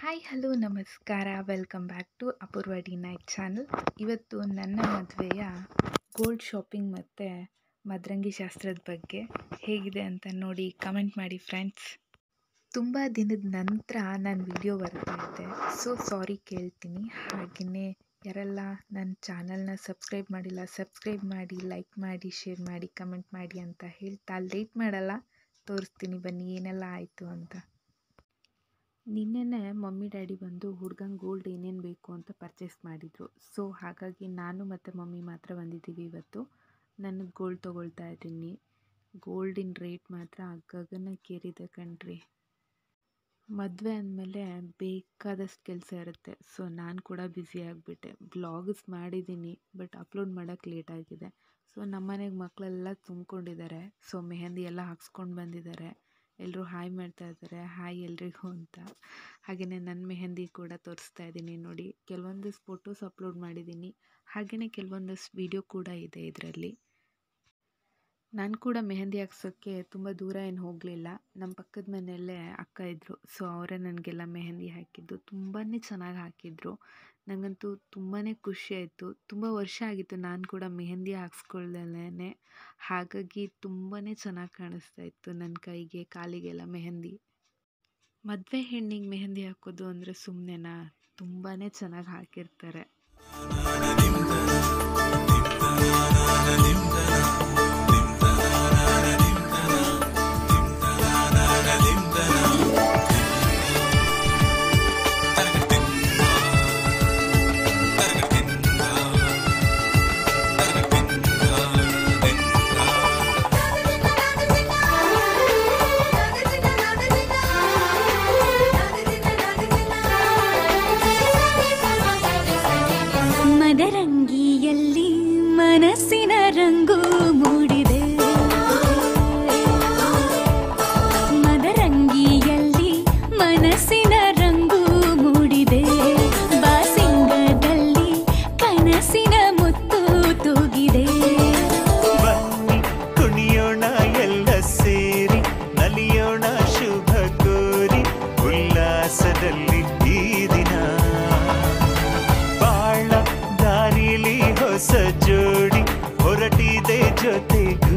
Hi hello ನಮಸ್ಕಾರ. Welcome back to Apoorva D night channel ಇವತ್ತು ನನ್ನ ಮದುವೆಯ ಗೋಲ್ಡ್ ಶಾಪಿಂಗ್ ಮತ್ತು ಮದರಂಗಿ ಶಾಸ್ತ್ರದ ಬಗ್ಗೆ ಹೇಗಿದೆ ಅಂತ ನೋಡಿ ಕಮೆಂಟ್ ಮಾಡಿ ಫ್ರೆಂಡ್ಸ್ ತುಂಬ ದಿನದ ನಂತರ ನಾನು ವಿಡಿಯೋ ಬರ್ತಾ ಇದ್ದೆ. ಸೊ ಸಾರಿ ಕೇಳ್ತೀನಿ. ಹಾಗೆಯೇ ಯಾರೆಲ್ಲ ನನ್ನ ಚಾನಲ್ನ ಸಬ್ಸ್ಕ್ರೈಬ್ ಮಾಡಿಲ್ಲ ಸಬ್ಸ್ಕ್ರೈಬ್ ಮಾಡಿ ಲೈಕ್ ಮಾಡಿ ಶೇರ್ ಮಾಡಿ ಕಮೆಂಟ್ ಮಾಡಿ ಅಂತ ಹೇಳ್ತಾ ಲೇಟ್ ಮಾಡಲ್ಲ. ತೋರಿಸ್ತೀನಿ ಬನ್ನಿ, ಏನೆಲ್ಲ ಆಯಿತು ಅಂತ. ನಿನ್ನೆನೇ ಮಮ್ಮಿ, ಡ್ಯಾಡಿ ಬಂದು ಹುಡ್ಗಂಗೆ ಗೋಲ್ಡ್ ಏನೇನು ಬೇಕು ಅಂತ ಪರ್ಚೇಸ್ ಮಾಡಿದರು. ಸೊ, ಹಾಗಾಗಿ ನಾನು ಮತ್ತು ಮಮ್ಮಿ ಮಾತ್ರ ಬಂದಿದ್ದೀವಿ ಇವತ್ತು. ನನಗೆ ಗೋಲ್ಡ್ ತೊಗೊಳ್ತಾ ಇದ್ದೀನಿ. ಗೋಲ್ಡಿನ ರೇಟ್ ಮಾತ್ರ ಗಗನಕ್ಕೇರಿದೆ ಕಣ್ರಿ. ಮದುವೆ ಅಂದಮೇಲೆ ಬೇಕಾದಷ್ಟು ಕೆಲಸ ಇರುತ್ತೆ. ಸೊ, ನಾನು ಕೂಡ ಬ್ಯುಸಿ ಆಗಿಬಿಟ್ಟೆ. ಬ್ಲಾಗ್ಸ್ ಮಾಡಿದ್ದೀನಿ, ಬಟ್ ಅಪ್ಲೋಡ್ ಮಾಡೋಕ್ಕೆ ಲೇಟ್ ಆಗಿದೆ. ಸೊ, ನಮ್ಮನೆಗೆ ಮಕ್ಕಳೆಲ್ಲ ತುಂಬಿಕೊಂಡಿದ್ದಾರೆ. ಸೊ, ಮೆಹಂದಿ ಎಲ್ಲ ಹಾಕ್ಸ್ಕೊಂಡು ಬಂದಿದ್ದಾರೆ. ಎಲ್ಲರೂ ಹಾಯ್ ಮಾಡ್ತಾ ಇದ್ದಾರೆ. ಹಾಯ್ ಎಲ್ರಿಗೂ ಅಂತ. ಹಾಗೆಯೇ ನನ್ನ ಮೆಹಂದಿ ಕೂಡ ತೋರಿಸ್ತಾ ಇದ್ದೀನಿ ನೋಡಿ. ಕೆಲವೊಂದಿಷ್ಟು ಫೋಟೋಸ್ ಅಪ್ಲೋಡ್ ಮಾಡಿದ್ದೀನಿ. ಹಾಗೆಯೇ ಕೆಲವೊಂದಷ್ಟು ವೀಡಿಯೋ ಕೂಡ ಇದೆ ಇದರಲ್ಲಿ. ನಾನು ಕೂಡ ಮೆಹಂದಿ ಹಾಕ್ಸೋಕ್ಕೆ ತುಂಬ ದೂರ ಏನು ಹೋಗಲಿಲ್ಲ. ನಮ್ಮ ಪಕ್ಕದ ಮನೆಯಲ್ಲೇ ಅಕ್ಕ ಇದ್ದರು ಸೊ ಅವರೇ ನನಗೆಲ್ಲ ಮೆಹಂದಿ ಹಾಕಿದ್ದು. ತುಂಬಾ ಚೆನ್ನಾಗಿ ಹಾಕಿದ್ರು. ನನಗಂತೂ ತುಂಬಾ ಖುಷಿ ಆಯಿತು. ತುಂಬ ವರ್ಷ ಆಗಿತ್ತು ನಾನು ಕೂಡ ಮೆಹಂದಿ ಹಾಕ್ಸ್ಕೊಳ್ದಲೇ ಹಾಗಾಗಿ ತುಂಬಾ ಚೆನ್ನಾಗಿ ಕಾಣಿಸ್ತಾ ಇತ್ತು ನನ್ನ ಕೈಗೆ, ಕಾಲಿಗೆಲ್ಲ ಮೆಹಂದಿ. ಮದುವೆ ಹೆಣ್ಣಿಗೆ ಮೆಹಂದಿ ಹಾಕೋದು ಅಂದರೆ ಸುಮ್ಮನೆನಾ ತುಂಬಾ ಚೆನ್ನಾಗಿ ಹಾಕಿರ್ತಾರೆ. ಮದರಂಗಿಯಲ್ಲಿ ಮನಸ್ಸಿನ ರಂಗು ಮೂಡಿದೆ. ಮದರಂಗಿಯಲ್ಲಿ ಮನಸ್ಸಿನ ರಂಗು ಮೂಡಿದೆ. ಬಾಸಿಂಗದಲ್ಲಿ ಕನಸಿನ ಮುತ್ತು ತೂಗಿದೆ. ಬನ್ನಿ, ಕುಣಿಯೋಣ ಎಲ್ಲ ಸೇರಿ, ನಲಿಯೋಣ ಶುಭ ಕೋರಿ, ಉಲ್ಲಾಸದಲ್ಲಿ ಬಾಳ ದಾರಿಲಿ ಹೊಸ ಜೋಡಿ ಹೊರಟಿದೆ ಜೊತೆಗೂ